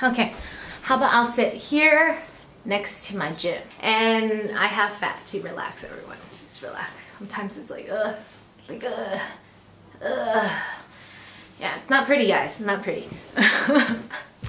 Okay, how about I'll sit here next to my gym and I have fat to relax everyone. Just relax. Sometimes it's like, ugh, like, ugh, ugh. Yeah, it's not pretty guys, it's not pretty.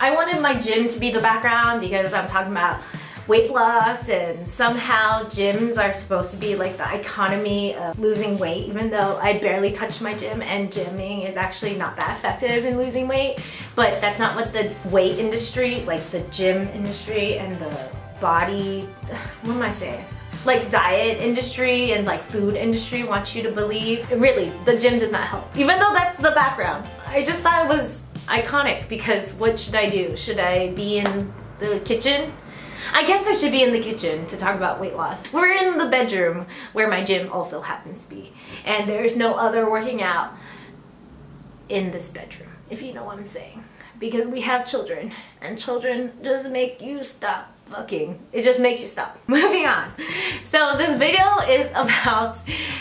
I wanted my gym to be the background because I'm talking about weight loss and somehow gyms are supposed to be like the economy of losing weight even though I barely touch my gym and gymming is actually not that effective in losing weight. But that's not what the weight industry like the gym industry and the body what am I saying? Like diet industry and like food industry wants you to believe. Really the gym does not help even though that's the background. I just thought it was iconic because what should I do? Should I be in the kitchen I guess I should be in the kitchen to talk about weight loss. We're in the bedroom where my gym also happens to be. And there's no other working out in this bedroom, if you know what I'm saying. Because we have children and children just make you stop fucking. It just makes you stop. Moving on. So this video is about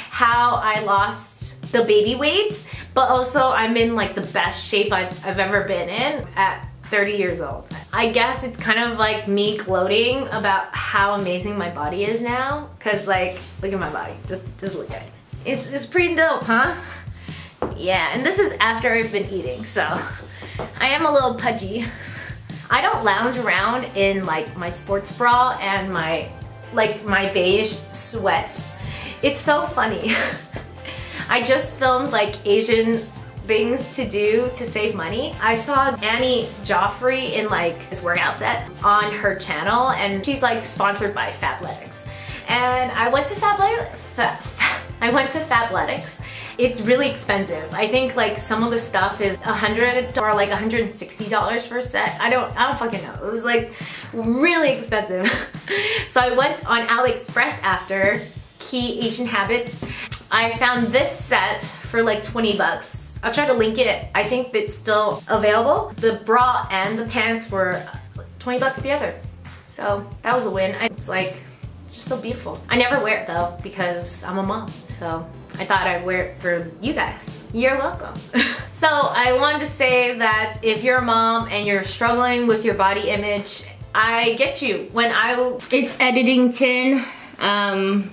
how I lost the baby weight, but also I'm in like the best shape I've, I've ever been in at 30 years old. I guess it's kind of like me gloating about how amazing my body is now. Cause like, look at my body, just, just look at it. It's, it's pretty dope, huh? Yeah, and this is after I've been eating, so I am a little pudgy. I don't lounge around in like my sports bra and my, like my beige sweats. It's so funny. I just filmed like Asian things to do to save money. I saw Annie Jaffrey in like this workout set on her channel and she's like sponsored by Fabletics. And I went to Fabletics, I went to Fabletics. It's really expensive. I think like some of the stuff is a hundred or like $160 for a set. I don't, I don't fucking know. It was like really expensive. so I went on AliExpress after Key Asian Habits. I found this set for like 20 bucks I'll try to link it. I think it's still available. The bra and the pants were 20 bucks together. So that was a win. It's like, just so beautiful. I never wear it though because I'm a mom. So I thought I'd wear it for you guys. You're welcome. so I wanted to say that if you're a mom and you're struggling with your body image, I get you. When I, it's editing 10, um,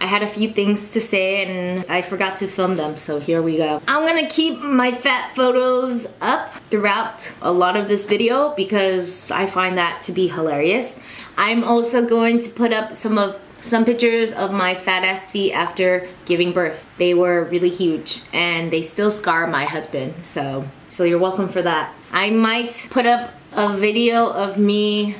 I had a few things to say and I forgot to film them, so here we go. I'm gonna keep my fat photos up throughout a lot of this video because I find that to be hilarious. I'm also going to put up some of some pictures of my fat ass feet after giving birth. They were really huge and they still scar my husband, so so you're welcome for that. I might put up a video of me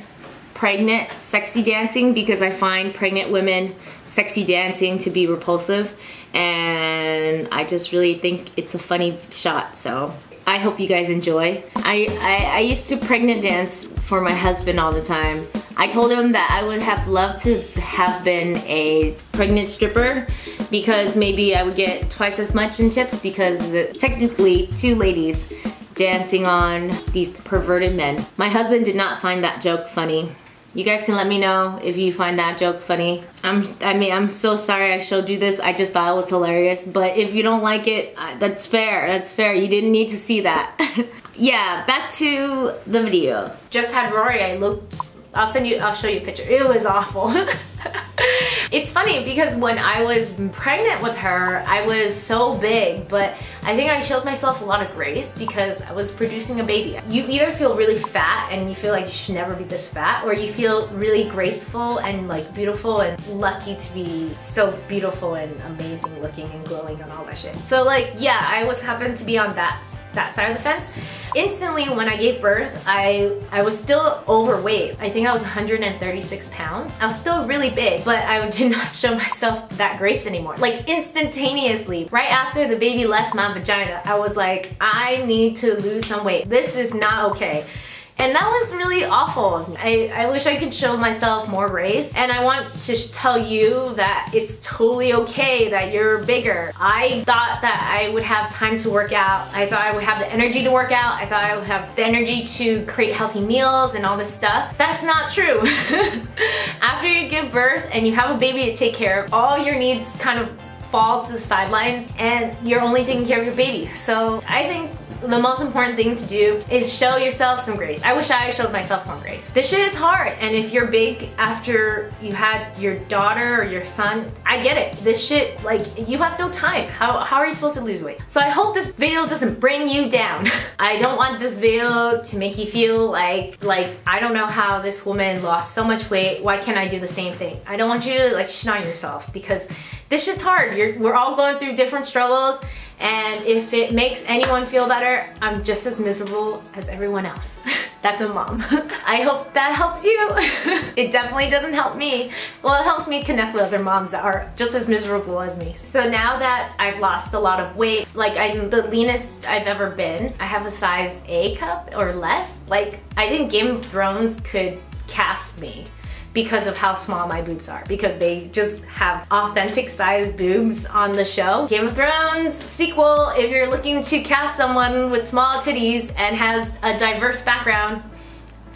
pregnant sexy dancing because I find pregnant women sexy dancing to be repulsive and I just really think it's a funny shot so I hope you guys enjoy. I, I, I used to pregnant dance for my husband all the time. I told him that I would have loved to have been a pregnant stripper because maybe I would get twice as much in tips because the, technically two ladies dancing on these perverted men. My husband did not find that joke funny. You guys can let me know if you find that joke funny. I'm, I mean, I'm so sorry I showed you this. I just thought it was hilarious. But if you don't like it, that's fair. That's fair. You didn't need to see that. yeah, back to the video. Just had Rory. I looked, I'll send you, I'll show you a picture. It was awful. it's funny because when I was pregnant with her, I was so big, but I think I showed myself a lot of grace because I was producing a baby. You either feel really fat and you feel like you should never be this fat, or you feel really graceful and like beautiful and lucky to be so beautiful and amazing looking and glowing and all that shit. So like, yeah, I was happened to be on that that side of the fence. Instantly when I gave birth, I, I was still overweight. I think I was 136 pounds. I was still really big, but I did not show myself that grace anymore. Like instantaneously, right after the baby left my vagina, I was like, I need to lose some weight. This is not okay. And that was really awful. I, I wish I could show myself more grace. And I want to tell you that it's totally okay that you're bigger. I thought that I would have time to work out. I thought I would have the energy to work out. I thought I would have the energy to create healthy meals and all this stuff. That's not true. After you give birth and you have a baby to take care of, all your needs kind of fall to the sidelines and you're only taking care of your baby. So I think the most important thing to do is show yourself some grace. I wish I showed myself more grace. This shit is hard and if you're big after you had your daughter or your son, I get it. This shit, like you have no time. How, how are you supposed to lose weight? So I hope this video doesn't bring you down. I don't want this video to make you feel like, like I don't know how this woman lost so much weight. Why can't I do the same thing? I don't want you to like shit on yourself because this shit's hard. You're, we're all going through different struggles and if it makes anyone feel better, I'm just as miserable as everyone else. That's a mom. I hope that helps you. it definitely doesn't help me. Well, it helps me connect with other moms that are just as miserable as me. So now that I've lost a lot of weight, like I'm the leanest I've ever been, I have a size A cup or less. Like I think Game of Thrones could cast me because of how small my boobs are because they just have authentic size boobs on the show. Game of Thrones sequel, if you're looking to cast someone with small titties and has a diverse background,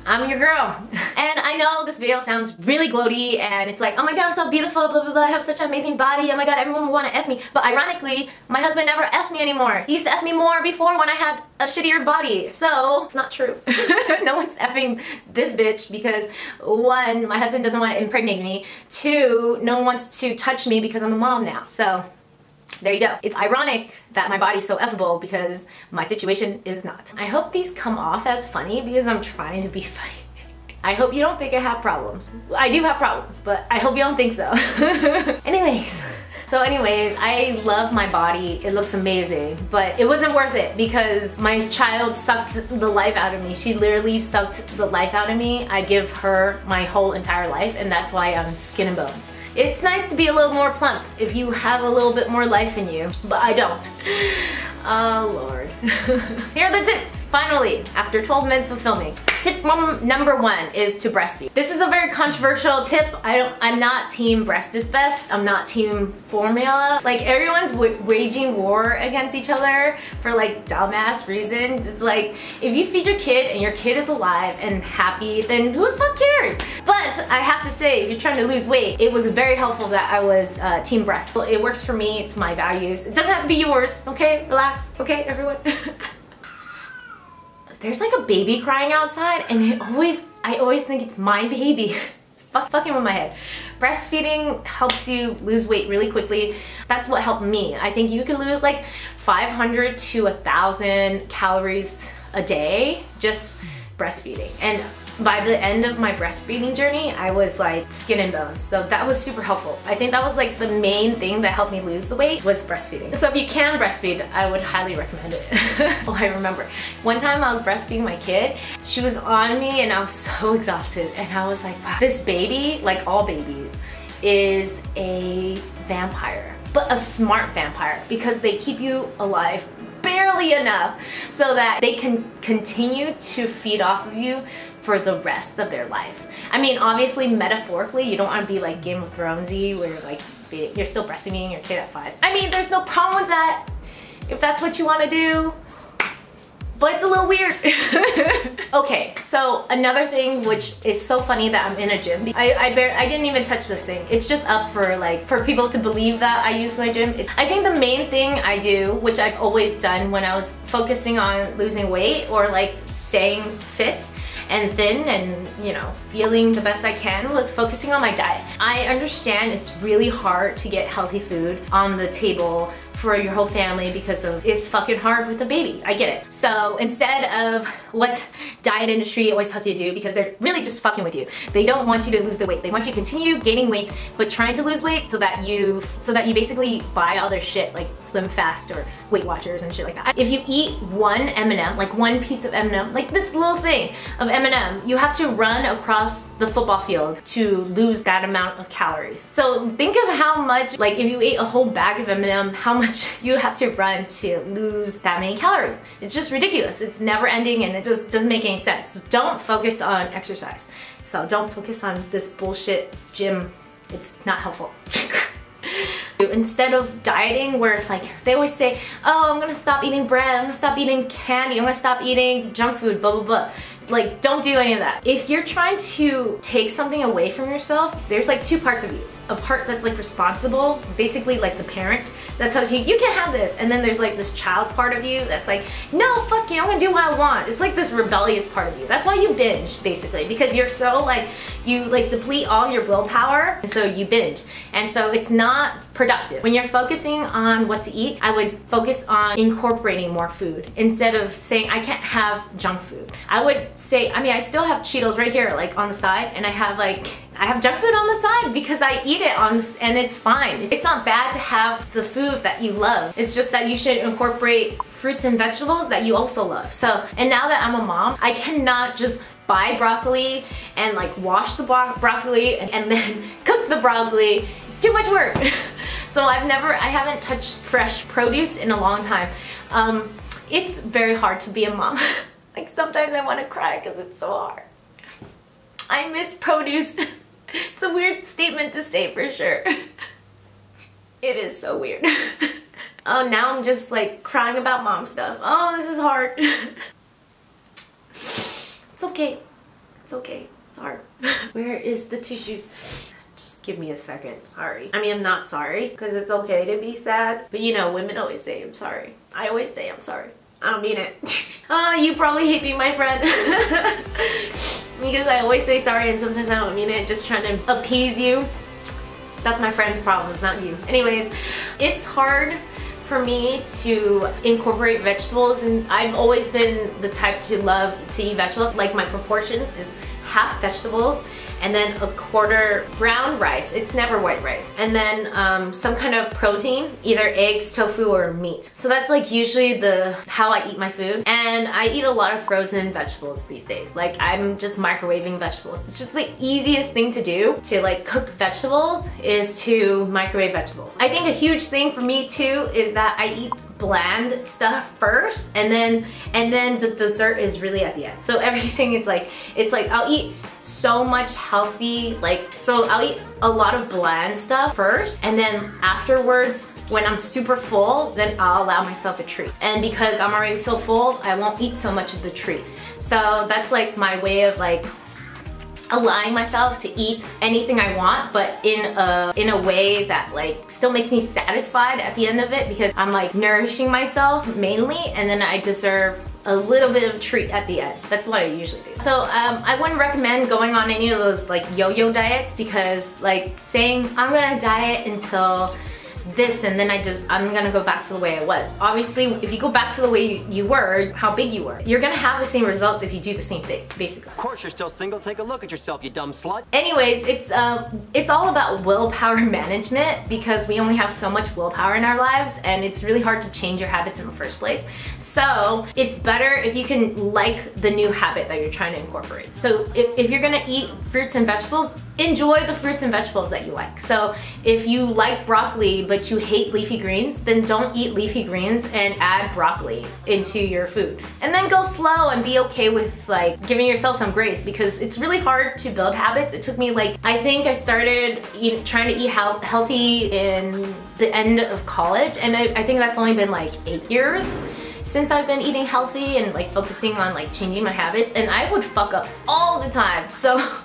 I'm your girl. And I know this video sounds really gloaty and it's like, oh my god, I'm so beautiful, blah, blah, blah, I have such an amazing body, oh my god, everyone will want to F me. But ironically, my husband never Fs me anymore. He used to F me more before when I had a shittier body. So, it's not true. no one's effing this bitch because one, my husband doesn't want to impregnate me. Two, no one wants to touch me because I'm a mom now. So, there you go. It's ironic that my body's so effable because my situation is not. I hope these come off as funny because I'm trying to be funny. I hope you don't think I have problems. I do have problems, but I hope you don't think so. Anyways. So anyways, I love my body. It looks amazing, but it wasn't worth it because my child sucked the life out of me. She literally sucked the life out of me. I give her my whole entire life and that's why I'm skin and bones. It's nice to be a little more plump if you have a little bit more life in you, but I don't. Oh lord. Here are the tips, finally, after 12 minutes of filming. Tip number one is to breastfeed. This is a very controversial tip. I don't, I'm not team breast is best. I'm not team formula. Like everyone's waging war against each other for like dumbass reasons. It's like, if you feed your kid and your kid is alive and happy, then who the fuck cares? But I have to say, if you're trying to lose weight, it was very helpful that I was uh, team breast. It works for me, it's my values. It doesn't have to be yours, okay? Relax relax, okay, everyone? There's like a baby crying outside and it always, I always think it's my baby. It's fuck, fucking with my head. Breastfeeding helps you lose weight really quickly. That's what helped me. I think you can lose like 500 to 1,000 calories a day just breastfeeding. And by the end of my breastfeeding journey, I was like skin and bones. So that was super helpful. I think that was like the main thing that helped me lose the weight was breastfeeding. So if you can breastfeed, I would highly recommend it. oh, I remember. One time I was breastfeeding my kid, she was on me and I was so exhausted and I was like, wow, this baby, like all babies, is a vampire, but a smart vampire because they keep you alive barely enough so that they can continue to feed off of you for the rest of their life. I mean, obviously, metaphorically, you don't want to be like Game of Thronesy where you're like, you're still breastfeeding your kid at five. I mean, there's no problem with that if that's what you want to do but it's a little weird. okay, so another thing which is so funny that I'm in a gym. I, I, I didn't even touch this thing. It's just up for like, for people to believe that I use my gym. I think the main thing I do, which I've always done when I was focusing on losing weight or like staying fit, and thin and you know feeling the best I can was focusing on my diet. I understand it's really hard to get healthy food on the table for your whole family because of it's fucking hard with a baby. I get it. So instead of what diet industry always tells you to do because they're really just fucking with you. They don't want you to lose the weight. They want you to continue gaining weight but trying to lose weight so that you so that you basically buy all their shit like Slim Fast or Weight Watchers and shit like that. If you eat one M&M, like one piece of M&M, like this little thing of M&M, you have to run across the football field to lose that amount of calories. So think of how much, like if you ate a whole bag of M&M, how much much you have to run to lose that many calories. It's just ridiculous. It's never ending and it just doesn't make any sense. don't focus on exercise. So don't focus on this bullshit gym. It's not helpful. Instead of dieting where like they always say, oh, I'm gonna stop eating bread, I'm gonna stop eating candy, I'm gonna stop eating junk food, blah, blah, blah. Like, don't do any of that. If you're trying to take something away from yourself, there's like two parts of you. A part that's like responsible, basically like the parent, that tells you you can't have this and then there's like this child part of you that's like no fuck you I'm gonna do what I want. It's like this rebellious part of you. That's why you binge basically because you're so like you like deplete all your willpower and so you binge. And so it's not productive. When you're focusing on what to eat I would focus on incorporating more food instead of saying I can't have junk food. I would say I mean I still have Cheetos right here like on the side and I have like I have junk food on the side because I eat it on and it's fine. It's not bad to have the food that you love. It's just that you should incorporate fruits and vegetables that you also love. So, and now that I'm a mom, I cannot just buy broccoli and like wash the bro broccoli and, and then cook the broccoli. It's too much work. so I've never, I haven't touched fresh produce in a long time. Um, it's very hard to be a mom. like sometimes I want to cry because it's so hard. I miss produce. It's a weird statement to say for sure. it is so weird. oh, now I'm just like crying about mom stuff. Oh, this is hard. it's okay. It's okay. It's hard. Where is the tissues? Just give me a second. Sorry. I mean, I'm not sorry because it's okay to be sad. But you know, women always say I'm sorry. I always say I'm sorry. I don't mean it. oh, you probably hate me, my friend. Because I always say sorry and sometimes I don't mean it, just trying to appease you. That's my friend's problem, not you. Anyways, it's hard for me to incorporate vegetables and I've always been the type to love to eat vegetables. Like my proportions is half vegetables and then a quarter brown rice. It's never white rice. And then um, some kind of protein, either eggs, tofu, or meat. So that's like usually the how I eat my food. And I eat a lot of frozen vegetables these days. Like I'm just microwaving vegetables. It's just the easiest thing to do to like cook vegetables is to microwave vegetables. I think a huge thing for me too is that I eat bland stuff first and then and then the dessert is really at the end so everything is like it's like I'll eat so much like so I'll eat a lot of bland stuff first and then afterwards when I'm super full then I'll allow myself a treat. And because I'm already so full I won't eat so much of the treat. So that's like my way of like allowing myself to eat anything I want, but in a, in a way that like still makes me satisfied at the end of it because I'm like nourishing myself mainly and then I deserve a little bit of treat at the end. That's what I usually do. So um, I wouldn't recommend going on any of those like yo-yo diets because like saying I'm gonna diet until this and then I just, I'm gonna go back to the way I was. Obviously, if you go back to the way you, you were, how big you were, you're gonna have the same results if you do the same thing, basically. Of course you're still single, take a look at yourself, you dumb slut. Anyways, it's, um, it's all about willpower management because we only have so much willpower in our lives and it's really hard to change your habits in the first place. So it's better if you can like the new habit that you're trying to incorporate. So if, if you're gonna eat fruits and vegetables, enjoy the fruits and vegetables that you like. So if you like broccoli but you hate leafy greens, then don't eat leafy greens and add broccoli into your food. And then go slow and be okay with like giving yourself some grace because it's really hard to build habits. It took me like, I think I started eat, trying to eat health, healthy in the end of college and I, I think that's only been like eight years since I've been eating healthy and like focusing on like changing my habits and I would fuck up all the time. So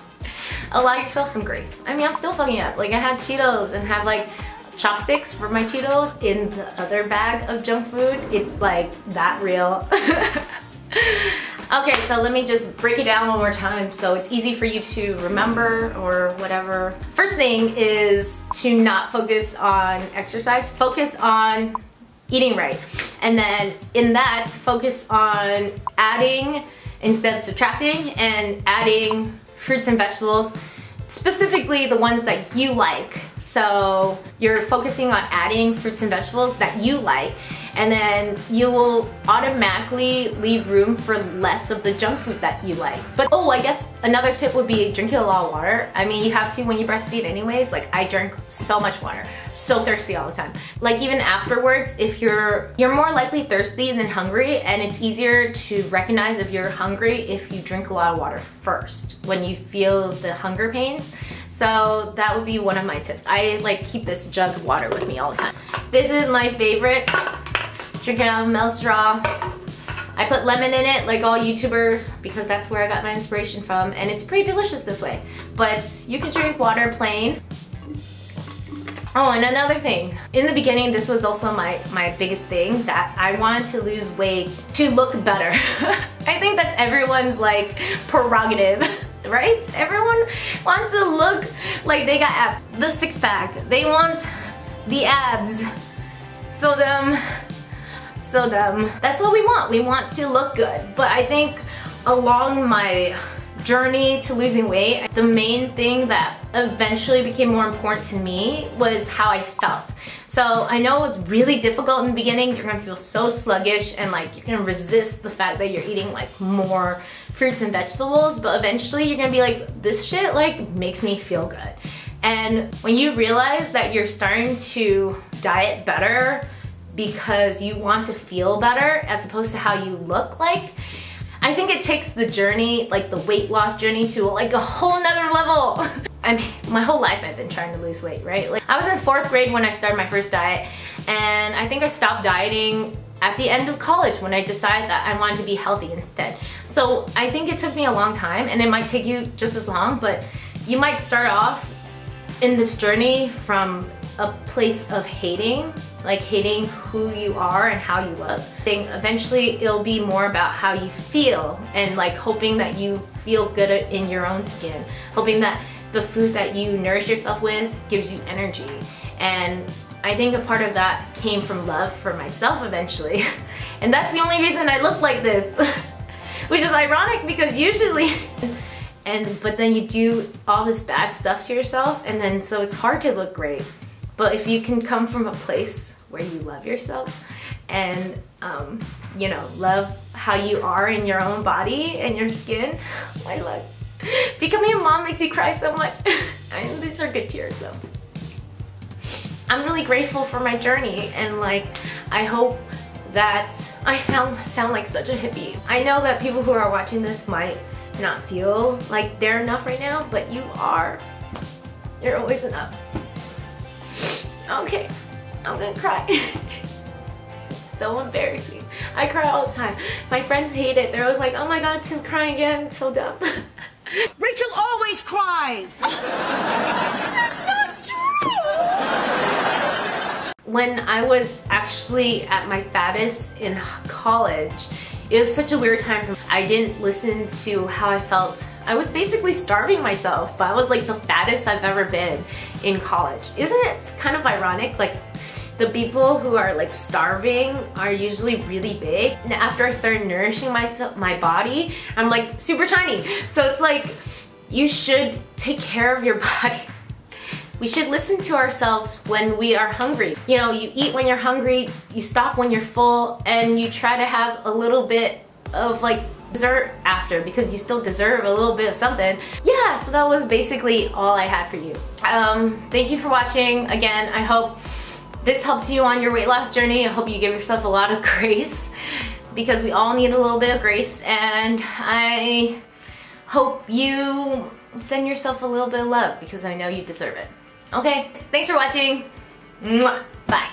allow yourself some grace. I mean, I'm still fucking up. Like I had Cheetos and have like chopsticks for my Cheetos in the other bag of junk food. It's like that real. okay, so let me just break it down one more time so it's easy for you to remember or whatever. First thing is to not focus on exercise. Focus on eating right. And then in that, focus on adding instead of subtracting and adding fruits and vegetables, specifically the ones that you like. So you're focusing on adding fruits and vegetables that you like and then you will automatically leave room for less of the junk food that you like. But oh, I guess another tip would be drinking a lot of water. I mean, you have to when you breastfeed anyways. Like I drink so much water, so thirsty all the time. Like even afterwards, if you're, you're more likely thirsty than hungry and it's easier to recognize if you're hungry if you drink a lot of water first when you feel the hunger pains. So that would be one of my tips. I like keep this jug of water with me all the time. This is my favorite drinking out of a milk straw. I put lemon in it like all YouTubers because that's where I got my inspiration from and it's pretty delicious this way. But you can drink water plain. Oh, and another thing. In the beginning, this was also my, my biggest thing that I wanted to lose weight to look better. I think that's everyone's like prerogative, right? Everyone wants to look like they got abs. The six pack, they want the abs. So them, so them. That's what we want. We want to look good. But I think along my journey to losing weight, the main thing that eventually became more important to me was how I felt. So I know it was really difficult in the beginning. You're gonna feel so sluggish and like you're gonna resist the fact that you're eating like more fruits and vegetables, but eventually you're gonna be like, this shit like makes me feel good. And when you realize that you're starting to diet better because you want to feel better as opposed to how you look like, I think it takes the journey, like the weight loss journey to like a whole nother level. I mean, my whole life I've been trying to lose weight, right? Like I was in fourth grade when I started my first diet and I think I stopped dieting at the end of college when I decided that I wanted to be healthy instead. So I think it took me a long time and it might take you just as long, but you might start off in this journey from a place of hating like hating who you are and how you look. Then eventually it'll be more about how you feel and like hoping that you feel good in your own skin. Hoping that the food that you nourish yourself with gives you energy. And I think a part of that came from love for myself eventually. and that's the only reason I look like this. Which is ironic because usually and but then you do all this bad stuff to yourself and then so it's hard to look great. But if you can come from a place where you love yourself and um, you know, love how you are in your own body and your skin, my luck. Becoming a mom makes you cry so much. I mean, these are good tears though. I'm really grateful for my journey and like, I hope that I found sound like such a hippie. I know that people who are watching this might not feel like they're enough right now, but you are. You're always enough. Okay, I'm gonna cry. so embarrassing. I cry all the time. My friends hate it. They're always like, oh my god, Tim's crying again. So dumb. Rachel always cries. That's not true. When I was actually at my fattest in college, it was such a weird time for me. I didn't listen to how I felt. I was basically starving myself, but I was like the fattest I've ever been in college. Isn't it kind of ironic? Like the people who are like starving are usually really big. And after I started nourishing myself, my body, I'm like super tiny. So it's like, you should take care of your body. We should listen to ourselves when we are hungry. You know, you eat when you're hungry, you stop when you're full, and you try to have a little bit of like dessert after because you still deserve a little bit of something. Yeah, so that was basically all I had for you. Um, thank you for watching. Again, I hope this helps you on your weight loss journey. I hope you give yourself a lot of grace because we all need a little bit of grace and I hope you send yourself a little bit of love because I know you deserve it. Okay, thanks for watching. Bye.